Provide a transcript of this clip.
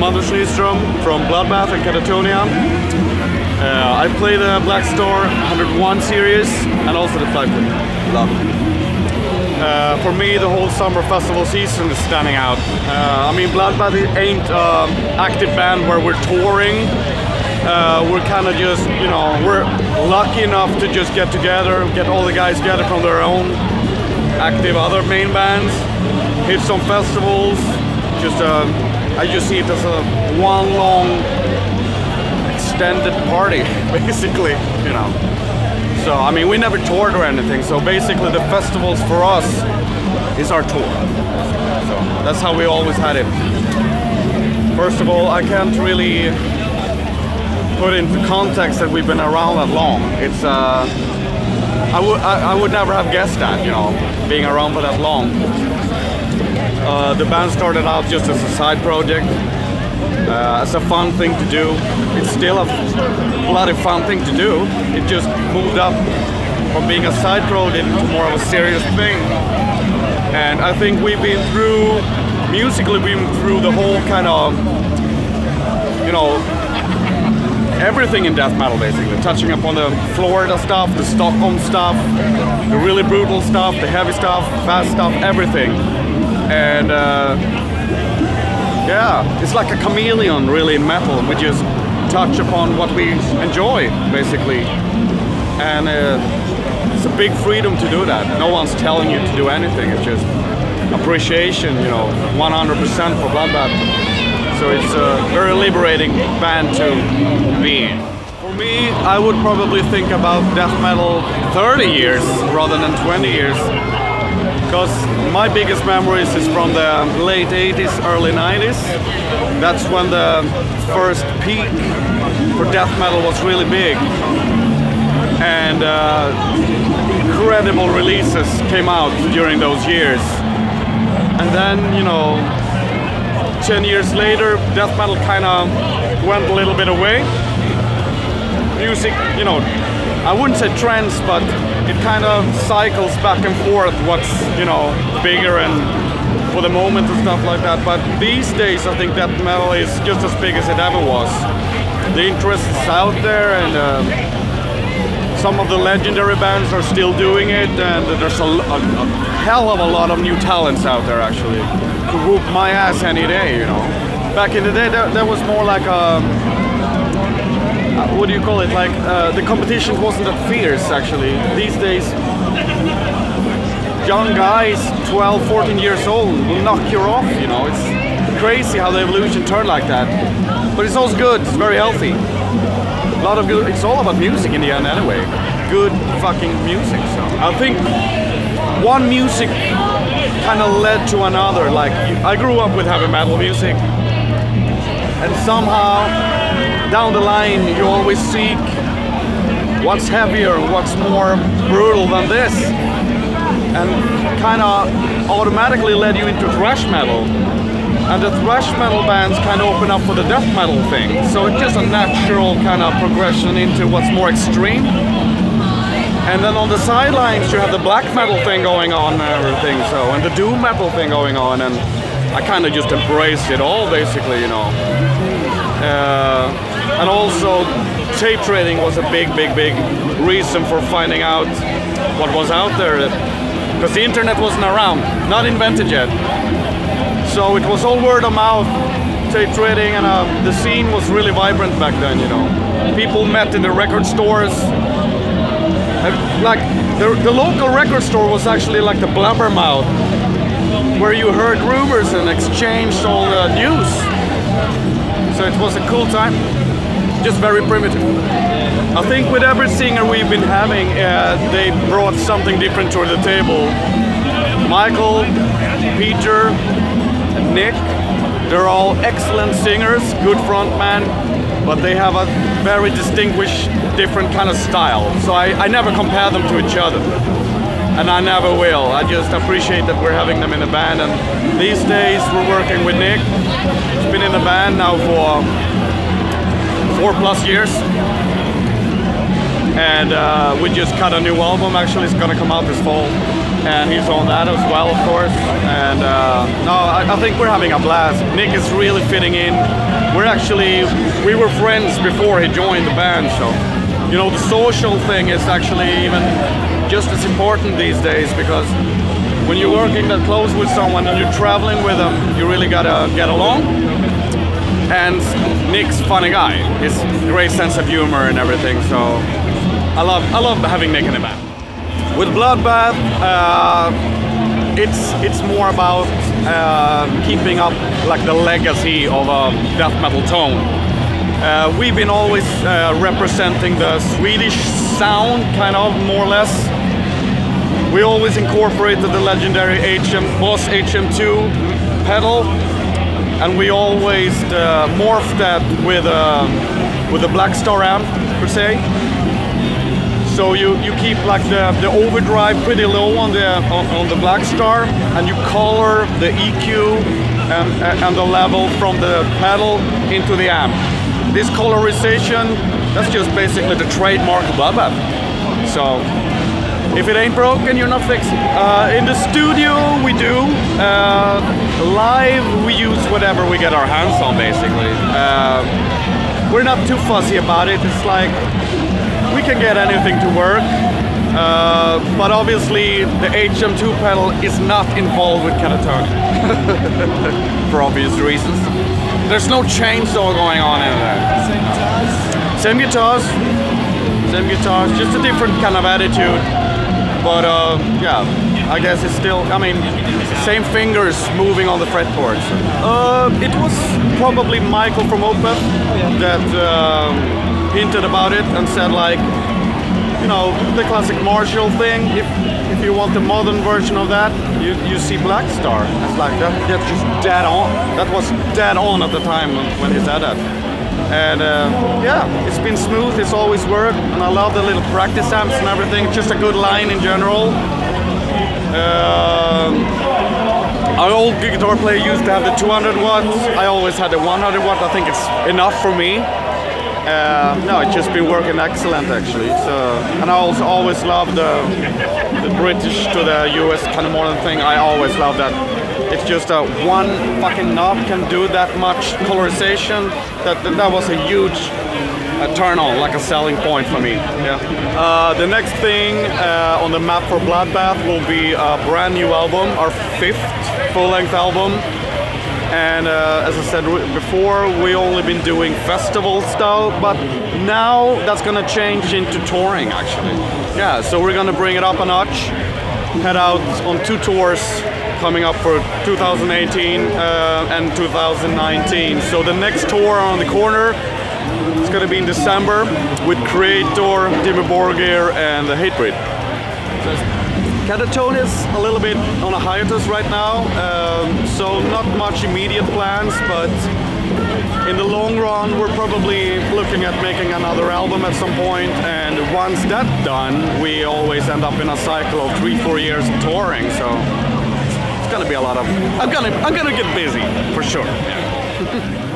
I'm Anders Nyström from Bloodbath and Katatonia. Uh, I play the Blackstar 101 series and also the Flagship Love. Uh, for me, the whole summer festival season is standing out. Uh, I mean, Bloodbath ain't an active band where we're touring. Uh, we're kind of just, you know, we're lucky enough to just get together, get all the guys together from their own active other main bands, hit some festivals. Just, uh, I just see it as a one long extended party, basically, you know. So, I mean, we never toured or anything, so basically the festivals for us is our tour. So, that's how we always had it. First of all, I can't really put into context that we've been around that long. It's, uh, I would, I, I would never have guessed that, you know, being around for that long. Uh, the band started out just as a side project, uh, a fun thing to do. It's still a bloody fun thing to do. It just moved up from being a side project into more of a serious thing. And I think we've been through, musically, we've been through the whole kind of, you know, everything in death metal basically, touching upon the Florida stuff, the Stockholm stuff, the really brutal stuff, the heavy stuff, fast stuff, everything. And uh, yeah, it's like a chameleon really in metal. We just touch upon what we enjoy basically. And uh, it's a big freedom to do that. No one's telling you to do anything, it's just appreciation, you know, 100% for Bloodbath. So it's a very liberating band to be in. For me, I would probably think about death metal 30 years rather than 20 years. Because my biggest memories is from the late 80s, early 90s. That's when the first peak for death metal was really big. And uh, incredible releases came out during those years. And then, you know, 10 years later, death metal kind of went a little bit away. Music, you know, I wouldn't say trends, but it kind of cycles back and forth what's, you know, bigger and for the moment and stuff like that. But these days, I think death metal is just as big as it ever was. The interest is out there and uh, some of the legendary bands are still doing it and there's a, a, a hell of a lot of new talents out there actually could whoop my ass any day, you know. Back in the day, that, that was more like a. Uh, what do you call it? Like uh, the competition wasn't that fierce, actually. These days, young guys, 12, 14 years old, will knock you off, you know. It's crazy how the evolution turned like that. But it's also good, it's very healthy. A lot of good, it's all about music in the end, anyway. Good fucking music, so. I think one music kind of led to another. Like I grew up with heavy metal music, and somehow down the line you always seek what's heavier, what's more brutal than this, and kind of automatically led you into thrash metal. And the thrash metal bands kind of open up for the death metal thing. So it's just a natural kind of progression into what's more extreme. And then on the sidelines, you have the black metal thing going on and everything, so, and the doom metal thing going on, and I kind of just embraced it all, basically, you know. Uh, and also, tape trading was a big, big, big reason for finding out what was out there, because the internet wasn't around, not invented yet. So it was all word of mouth, tape trading, and uh, the scene was really vibrant back then, you know. People met in the record stores, like the, the local record store was actually like the blabbermouth where you heard rumors and exchanged all the news so it was a cool time just very primitive i think with every singer we've been having uh, they brought something different to the table mikael peter nick they're all excellent singers good frontman but they have a very distinguished different kind of style. So I, I never compare them to each other. And I never will. I just appreciate that we're having them in the band. And these days we're working with Nick. He's been in the band now for four plus years. and uh, we just cut a new album. Actually, it's gonna come out this fall, and he's on that as well, of course. And uh, no, I, I think we're having a blast. Nick is really fitting in. We're actually we were friends before he joined the band, so you know the social thing is actually even just as important these days because when you're working that close with someone and you're traveling with them, you really gotta get along. And Nick's funny guy. He's great sense of humor and everything. So I love I love having Nick in the band. With Bloodbath, uh, it's it's more about uh, keeping up like the legacy of a death metal tone. Uh, we've been always uh, representing the Swedish sound, kind of more or less. We always incorporated the legendary HM Boss HM2 pedal, and we always uh, morphed that with a with a Blackstar amp per se. So you, you keep like the, the overdrive pretty low on the on, on the Blackstar, and you color the EQ and, and the level from the pedal into the amp. This colorization, that's just basically the trademark of Bloodbath. So if it ain't broken, you're not fixing. Uh, in the studio, we do. Uh, live, we use whatever we get our hands on, basically. Uh, we're not too fussy about it. It's like we can get anything to work. Uh, but obviously, the HM2 pedal is not involved with Katatonia for obvious reasons. There's no chainsaw going on in there. Same guitars. Same guitars. Same guitars, just a different kind of attitude. But uh, yeah, I guess it's still, I mean, same fingers moving on the fretboards. Uh, it was probably Mikael from Opeth that uh, hinted about it and said like, you know, the classic Marshall thing. If if you want the modern version of that, you, you see Black Star. It's like that. That's just dead on. That was dead on at the time when he said that. And uh, yeah, it's been smooth. It's always worked, and I love the little practice amps and everything. Just a good line in general. Um, our old guitar player used to have the 200 watts. I always had the 100 watt. I think it's enough for me. Uh, no, it's just been working excellent actually. So, and I also always love the the British to the US kind of modern thing. I always love that. It's just a one fucking knob can do that much colorization. That that, was a huge uh, turn on, like a selling point for me. Yeah. Uh, the next thing uh, on the map for Bloodbath will be a brand new album, our fifth full-length album. And uh, as I said before, we only been doing festival style, but now that's gonna change into touring actually. Yeah, so we're gonna bring it up a notch, head out on two tours coming up for 2018 uh, and 2019. So the next tour on the corner is gonna be in December with Kreator, Dimmu Borgir, and the Hatebreed. Katatonia is a little bit on a hiatus right now, um, so not much immediate plans, but in the long run we're probably looking at making another album at some point and once that's done we always end up in a cycle of three, four years of touring, so gonna be a lot of... I'm gonna, I'm gonna get busy, for sure. Yeah.